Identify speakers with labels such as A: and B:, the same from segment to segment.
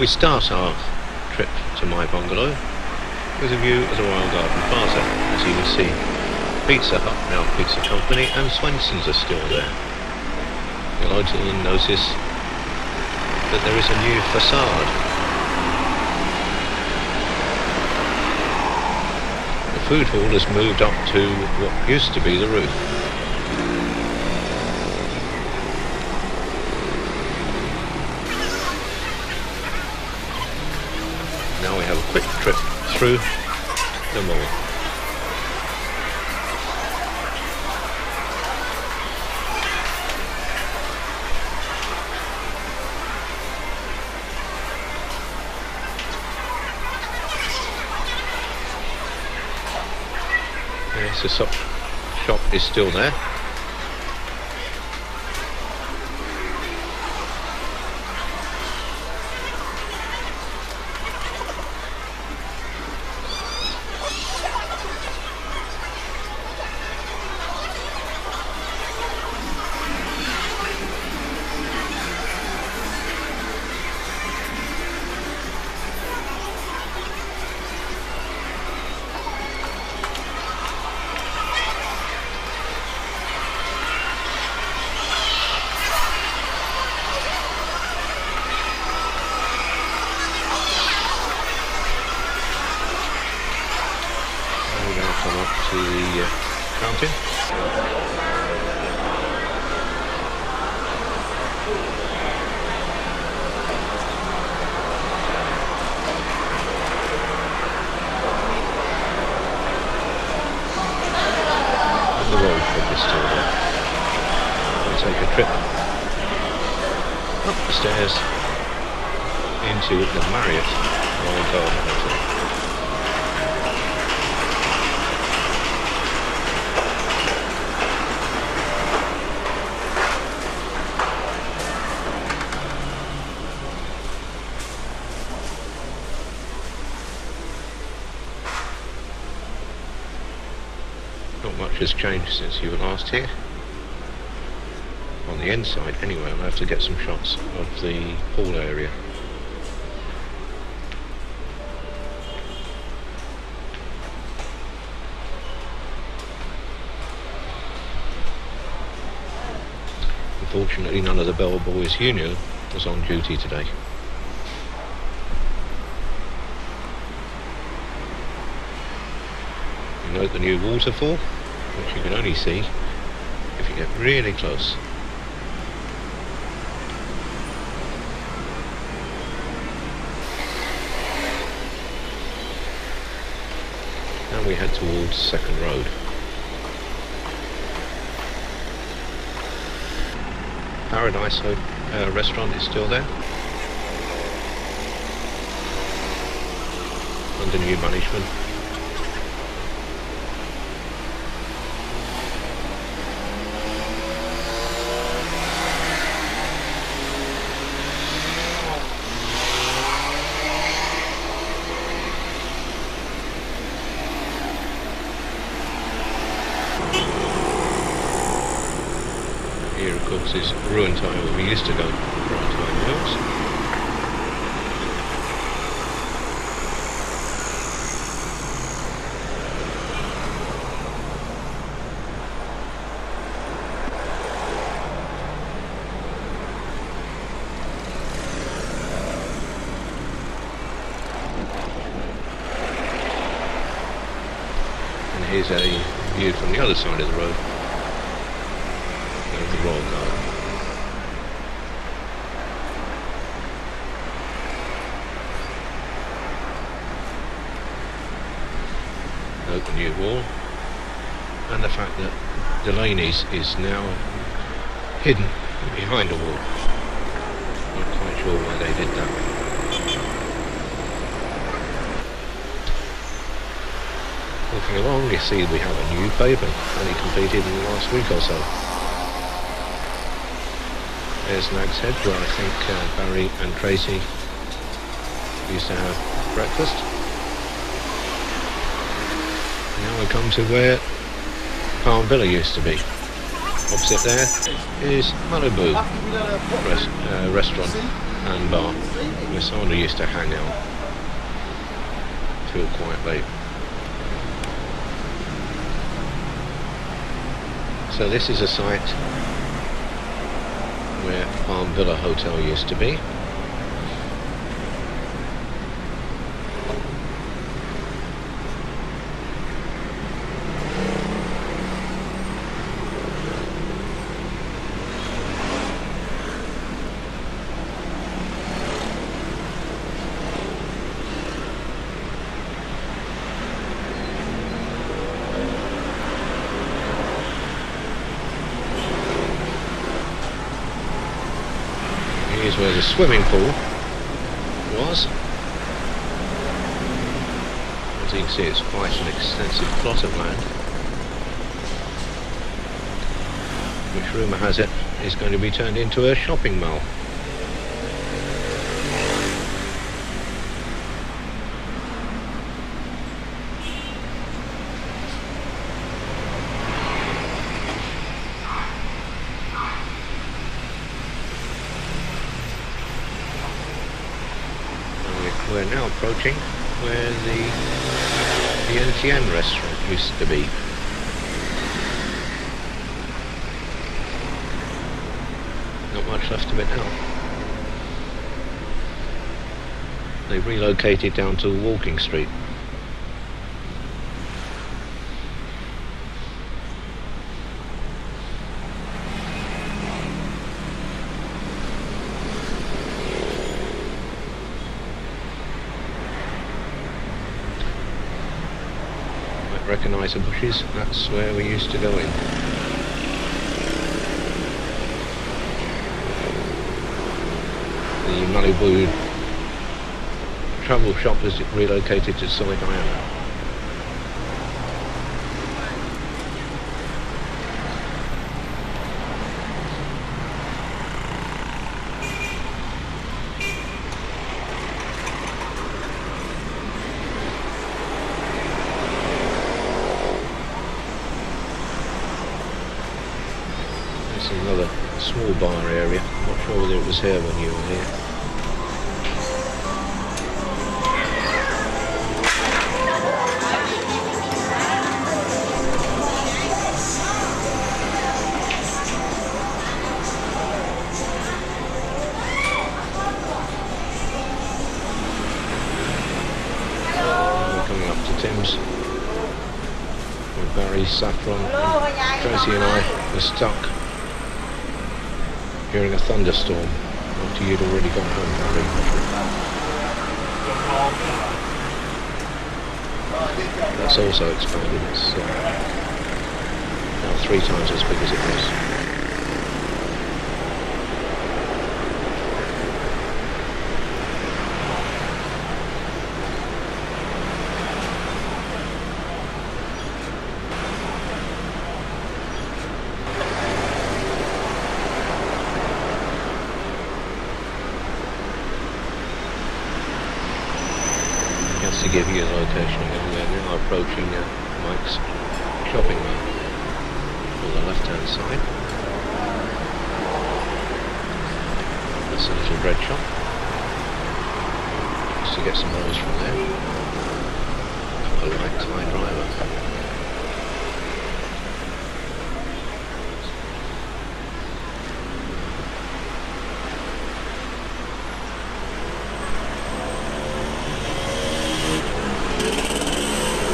A: We start our trip to my bungalow with a view of the Royal Garden Plaza. As you can see, Pizza Hut, now Pizza Company, and Swensen's are still there. You'll also notice that there is a new facade. The food hall has moved up to what used to be the roof. Through the mall. Yes, the shop is still there. The the road trip is still. We'll take a trip up the stairs into the Marriott Hotel. Not much has changed since you were last here. On the inside, anyway, I'll have to get some shots of the pool area. Unfortunately, none of the bellboys union was on duty today. You note the new waterfall, which you can only see if you get really close. Now we head towards Second Road. Paradise uh, restaurant is still there. Under new management. Course, is Ruentime, where we used to go our time hills. And here's a view from the other side of the road of the Royal Garden. Note new wall and the fact that Delaney's is now hidden behind a wall. Not quite sure why they did that. Walking along, you see we have a new pavement, only completed in the last week or so. There's Nag's Head, where I think uh, Barry and Tracy used to have breakfast. Now we come to where Palm Villa used to be. Opposite there is Malibu rest, uh, restaurant. and bar where Sandra used to hang out till quite late. So this is a site where Palm Villa Hotel used to be. Here's where the swimming pool was. As you can see, it's quite an extensive plot of land. Which rumour has it is going to be turned into a shopping mall. And we're, now approaching where the NTN restaurant used to be. Not much left of it now. They've relocated down to Walking Street. Recognise the bushes, that's where we used to go in. The Malibu travel shop has relocated to Soi Diana. This is another small bar area. I'm not sure whether it was here when you were here. We're coming up to Tim's. With Barry, Saffron, Tracy and I were stuck during a thunderstorm after you'd already gone home, Barry. That's also expanded. It's uh, now three times as big as it was. Just to give you a location again, we're now approaching uh, Mike's shopping mall on the left hand side. That's a little bread shop. Just to get some rolls from there. A light Thai driver.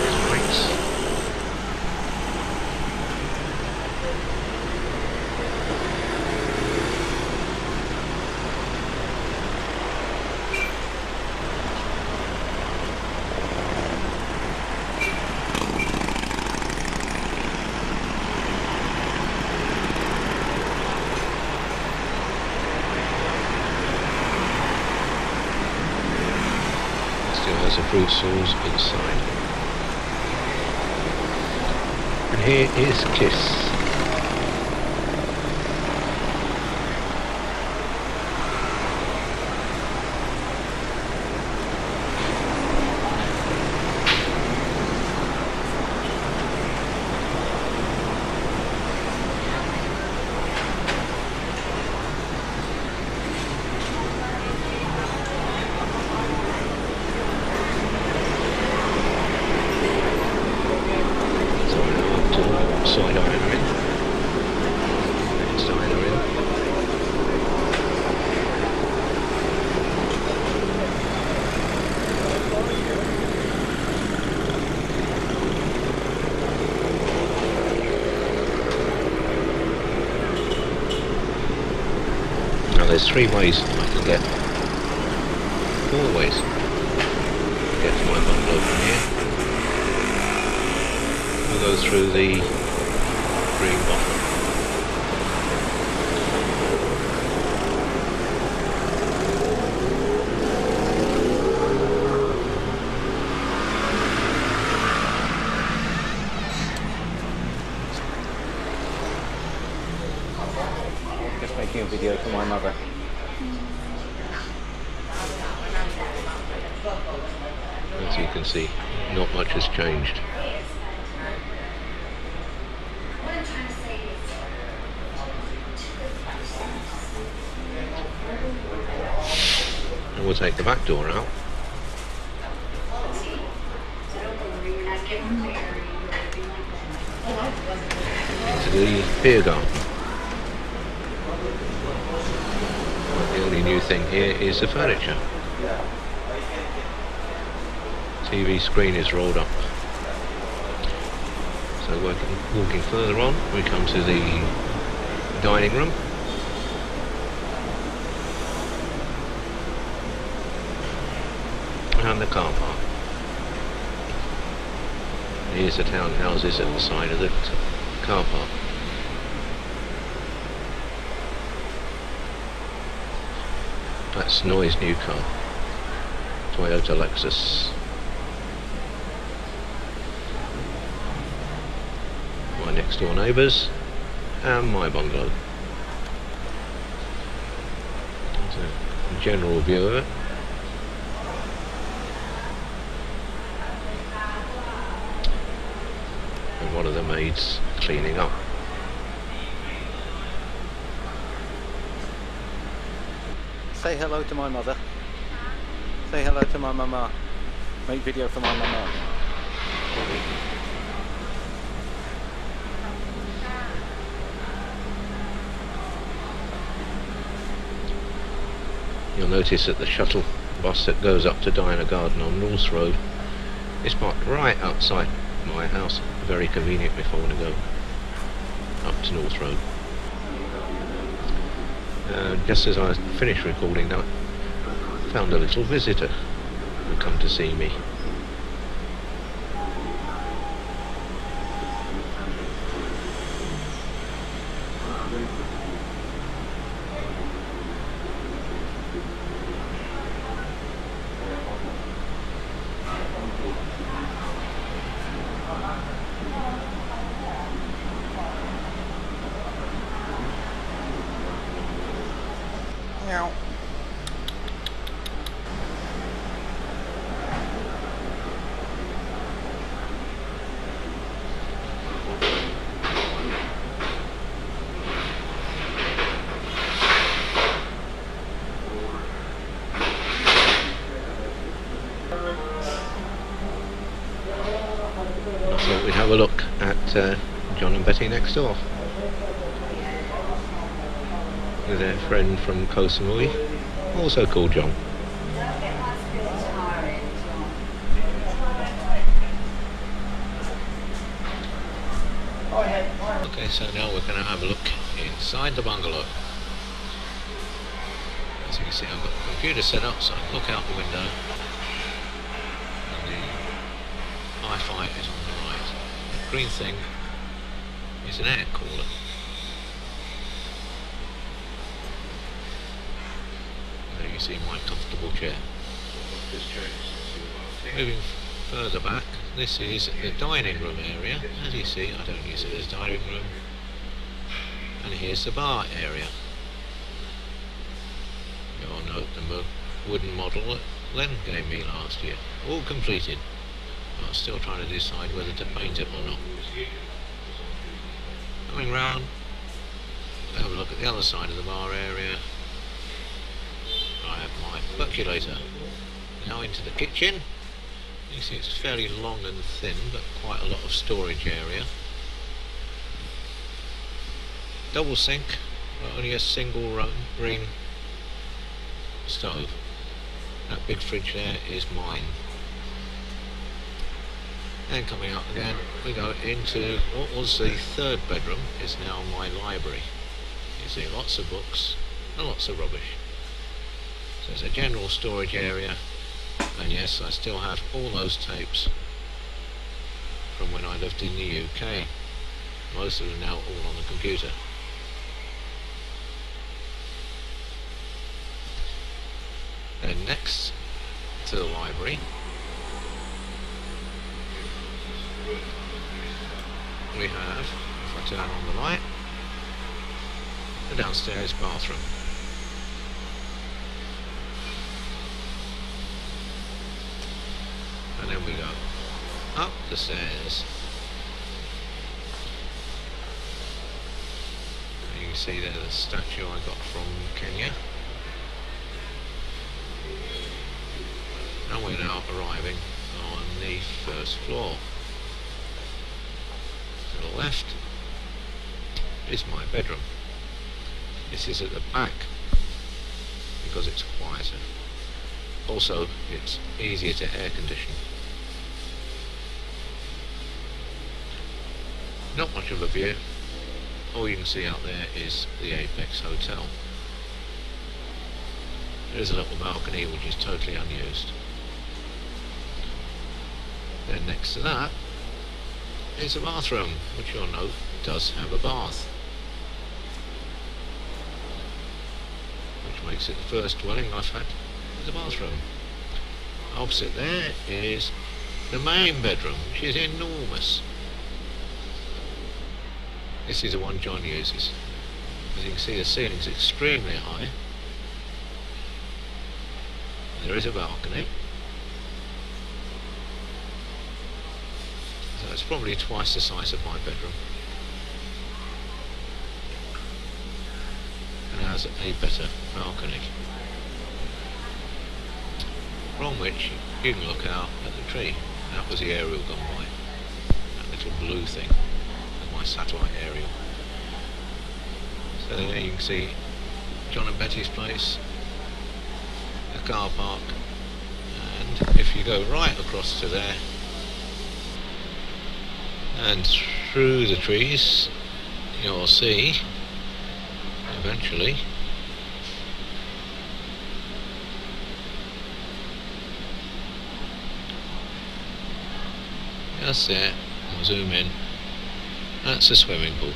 A: There's Mike's. Fruit sauce inside. And here is Kiss. There's three ways I can get. Four ways get to my bungalow from here. I'll go through the green
B: making a video for my mother.
A: As you can see, not much has changed. And we'll take the back door out. Into the beer garden. New thing here is the furniture. TV screen is rolled up. So working, walking further on, we come to the dining room. And the car park. Here's the townhouses at the side of the car park. That's Noy's new car. Toyota Lexus. My next door neighbours and my bungalow. There's a general view of it. And one of the maids cleaning up.
B: Say hello to my mother. Say hello to my mama. Make video for my mama.
A: You'll notice that the shuttle bus that goes up to Diana Garden on North Road is parked right outside my house. Very convenient if I want to go up to North Road. Uh, just as I finished recording I found a little visitor who come to see me. We'd have a look at uh, John and Betty next door. Their friend from Koh Samui, also called John. Okay, so now we're going to have a look inside the bungalow. As you can see, I've got the computer set up so I can look out the window. And the Wi-Fi is on the right. The green thing is an air cooler. There you see my comfortable chair. Moving further back, this is the dining room area. As you see, I don't use it as dining room. And here's the bar area. You'll note the wooden model that Len gave me last year. All completed. Still trying to decide whether to paint it or not. Coming round, have a look at the other side of the bar area. I have my percolator. Now into the kitchen. You see it's fairly long and thin, but quite a lot of storage area. Double sink, only a single green stove. That big fridge there is mine. And coming up again, we go into what was the third bedroom, is now my library. You see lots of books, and lots of rubbish. So it's a general storage area and yes I still have all those tapes from when I lived in the UK. Most of them now all on the computer. Then next to the library we have, if I turn on the light, the downstairs bathroom. And then we go up the stairs. And you can see there the statue I got from Kenya. And we're now arriving on the first floor. To the left is my bedroom. This is at the back because it's quieter. Also, it's easier to air condition. Not much of a view. All you can see out there is the Apex Hotel. There's a little balcony which is totally unused. Then next to that is a bathroom, which you'll note does have a bath. Which makes it the first dwelling I've had with a bathroom. Opposite there is the main bedroom, which is enormous. This is the one John uses. As you can see the ceiling is extremely high. There is a balcony. So it's probably twice the size of my bedroom. And it has a better balcony. From which you can look out at the tree. That was the aerial gone by. That little blue thing was my satellite aerial. So there you can see John and Betty's place, a car park, and if you go right across to there, and through the trees, you'll see eventually that's it, I'll zoom in that's a swimming pool.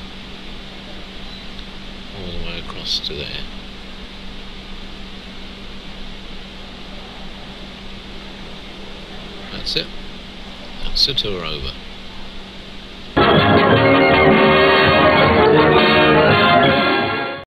A: All the way across to there. That's it. That's the tour over.